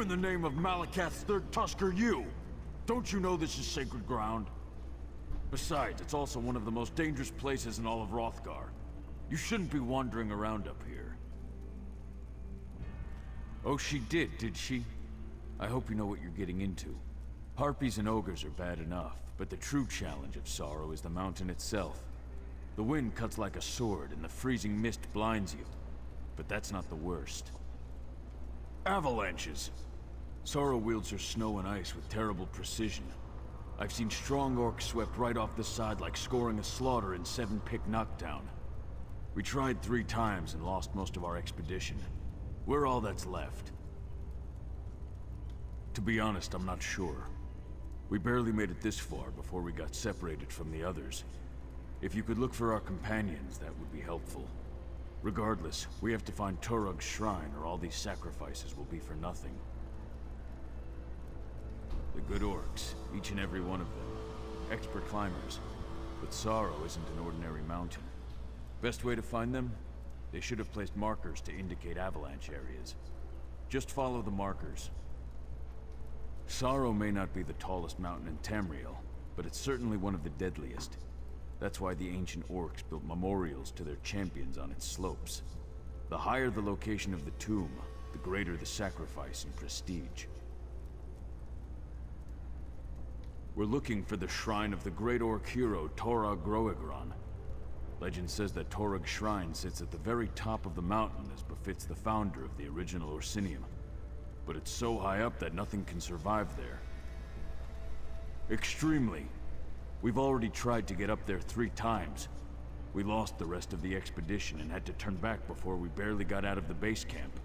In the name of Malacath's third tusk are you? Don't you know this is sacred ground? Besides, it's also one of the most dangerous places in all of Wrothgar. You shouldn't be wandering around up here. Oh, she did, did she? I hope you know what you're getting into. Harpies and ogres are bad enough, but the true challenge of sorrow is the mountain itself. The wind cuts like a sword, and the freezing mist blinds you. But that's not the worst. Avalanches! Sorrow wields her snow and ice with terrible precision. I've seen strong orcs swept right off the side like scoring a slaughter in seven-pick knockdown. We tried three times and lost most of our expedition. We're all that's left. To be honest, I'm not sure. We barely made it this far before we got separated from the others. If you could look for our companions, that would be helpful. Regardless, we have to find Torug's shrine or all these sacrifices will be for nothing. The good orcs, each and every one of them. Expert climbers. But Sorrow isn't an ordinary mountain. Best way to find them? They should have placed markers to indicate avalanche areas. Just follow the markers. Sorrow may not be the tallest mountain in Tamriel, but it's certainly one of the deadliest. That's why the ancient orcs built memorials to their champions on its slopes. The higher the location of the tomb, the greater the sacrifice and prestige. We're looking for the shrine of the great orc hero Torug gro-Igron. Legend says that Torug's shrine sits at the very top of the mountain as befits the founder of the original Orsinium. But it's so high up that nothing can survive there. Extremely. We've already tried to get up there three times. We lost the rest of the expedition and had to turn back before we barely got out of the base camp.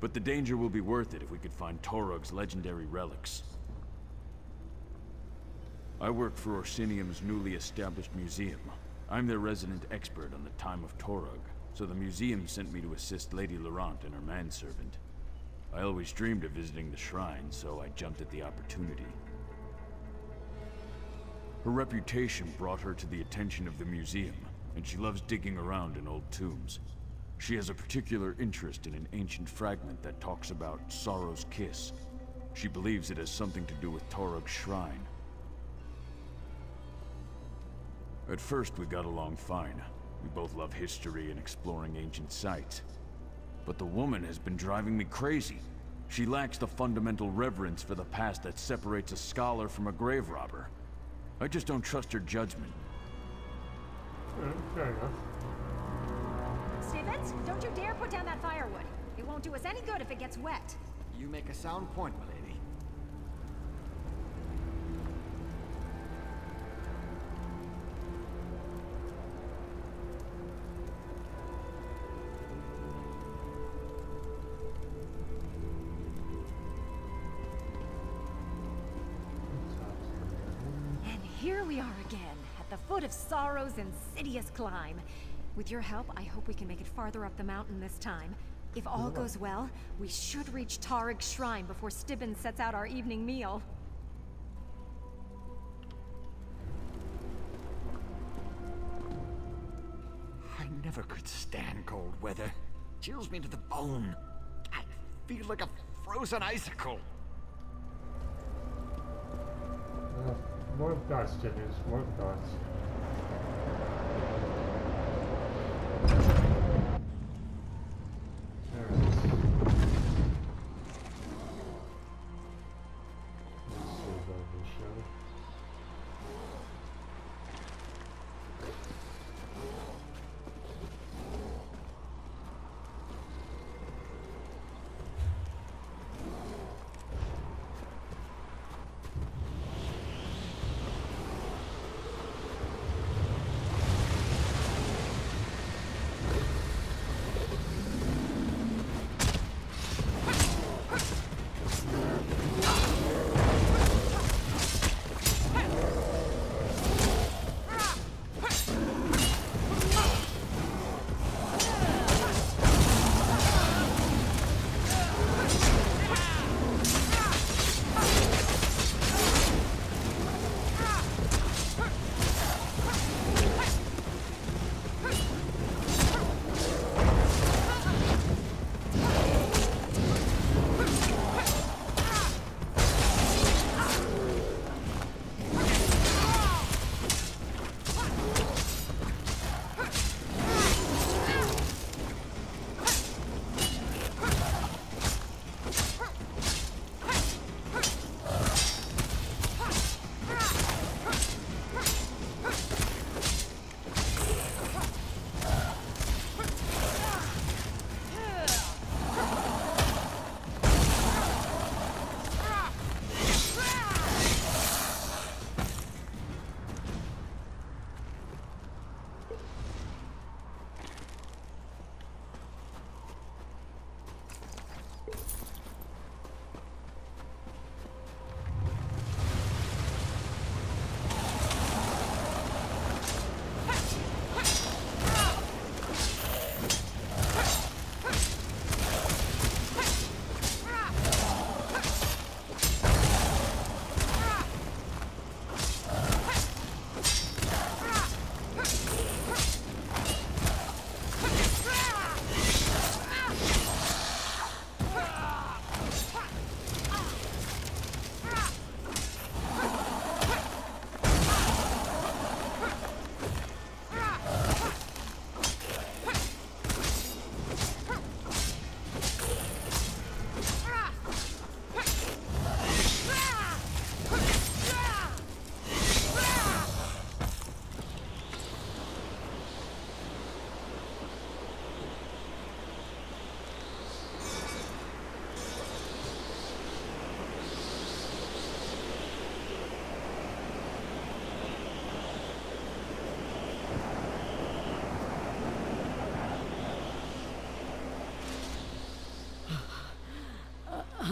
But the danger will be worth it if we could find Torug's legendary relics. I work for Orsinium's newly established museum. I'm their resident expert on the time of Torug, so the museum sent me to assist Lady Laurent and her manservant. I always dreamed of visiting the shrine, so I jumped at the opportunity. Her reputation brought her to the attention of the museum, and she loves digging around in old tombs. She has a particular interest in an ancient fragment that talks about Sorrow's Kiss. She believes it has something to do with Torug's shrine. At first, we got along fine. We both love history and exploring ancient sites. But the woman has been driving me crazy. She lacks the fundamental reverence for the past that separates a scholar from a grave robber. I just don't trust her judgment. Uh, fair enough. Stevens, don't you dare put down that firewood. It won't do us any good if it gets wet. You make a sound point, milady. Here we are again, at the foot of Sorrow's insidious climb. With your help, I hope we can make it farther up the mountain this time. If all goes well, we should reach Torug's shrine before Stibbons sets out our evening meal. I never could stand cold weather. Chills me to the bone. I feel like a frozen icicle. More thoughts, Jimmys. More thoughts.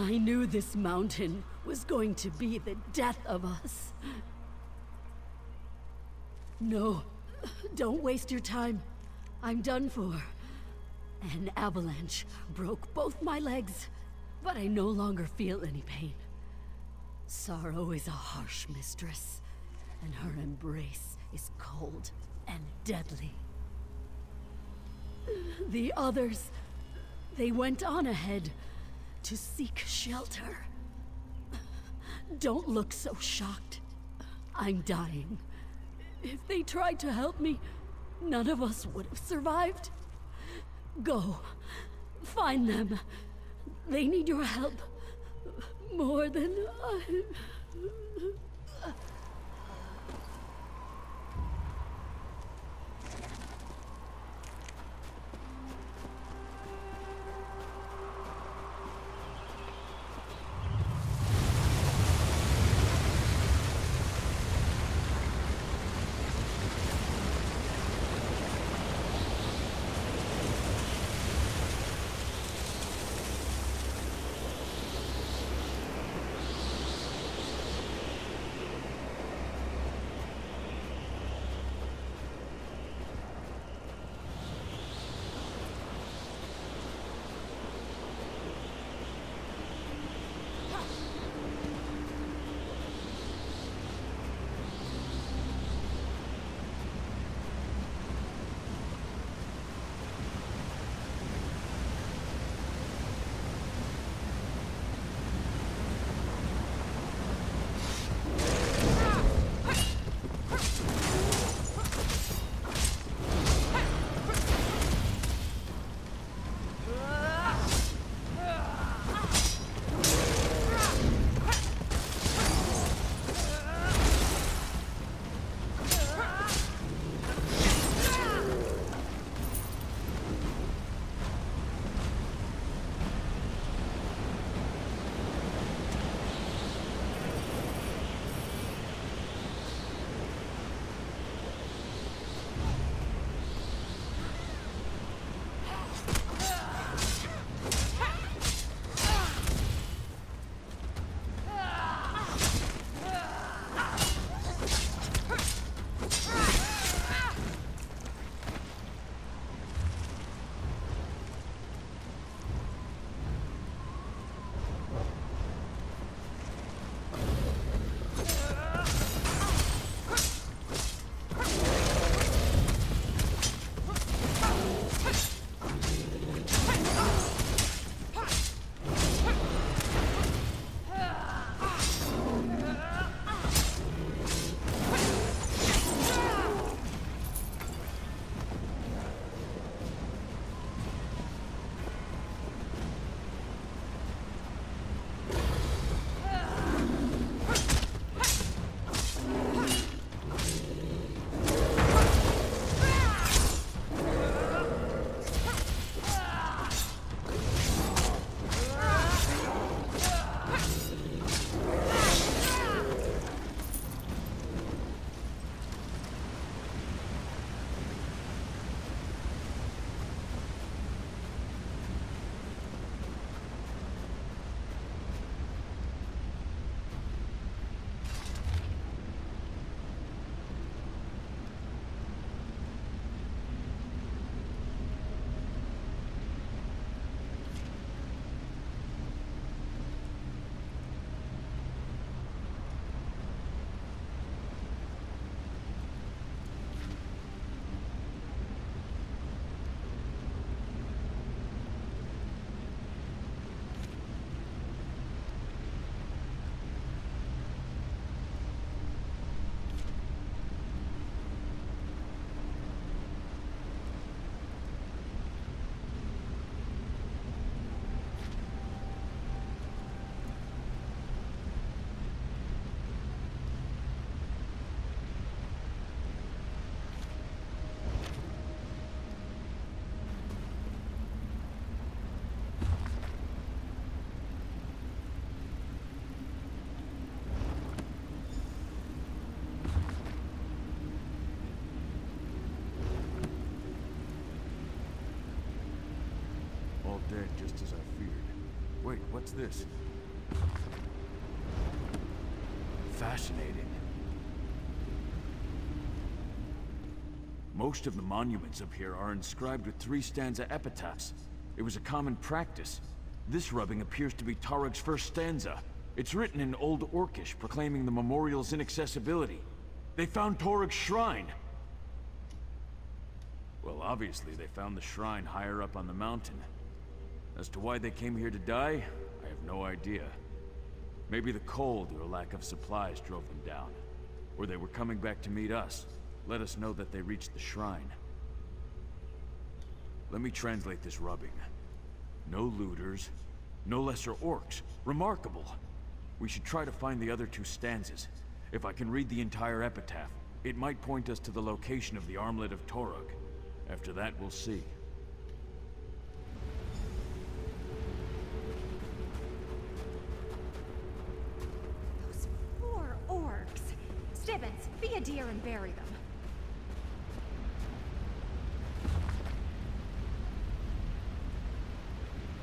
I knew this mountain was going to be the death of us. No, don't waste your time. I'm done for. An avalanche broke both my legs, but I no longer feel any pain. Sorrow is a harsh mistress, and her embrace is cold and deadly. The others, they went on ahead to seek shelter. Don't look so shocked. I'm dying. If they tried to help me, none of us would have survived. Go. Find them. They need your help. More than I. What's this? Fascinating. Most of the monuments up here are inscribed with three stanza epitaphs. It was a common practice. This rubbing appears to be Torug's first stanza. It's written in Old Orcish, proclaiming the memorial's inaccessibility. They found Torug's shrine! Well, obviously they found the shrine higher up on the mountain. As to why they came here to die, no idea. Maybe the cold or lack of supplies drove them down. Or they were coming back to meet us. Let us know that they reached the shrine. Let me translate this rubbing. No looters, no lesser orcs. Remarkable. We should try to find the other two stanzas. If I can read the entire epitaph, it might point us to the location of the armlet of Torug. After that, we'll see. A deer and bury them.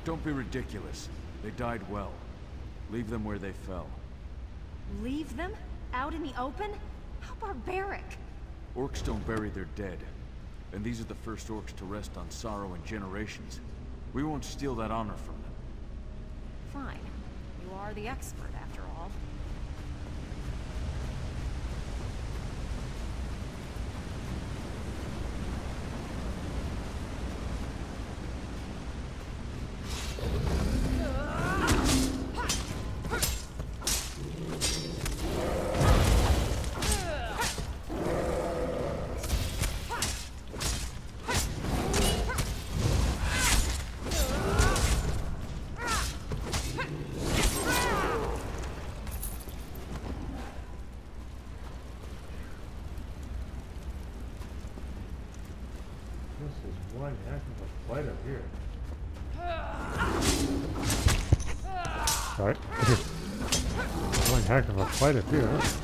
Don't be ridiculous. They died well. Leave them where they fell. Leave them? Out in the open? How barbaric. Orcs don't bury their dead. And these are the first orcs to rest on sorrow in generations. We won't steal that honor from them. Fine. You are the expert, after all. Of a few. here.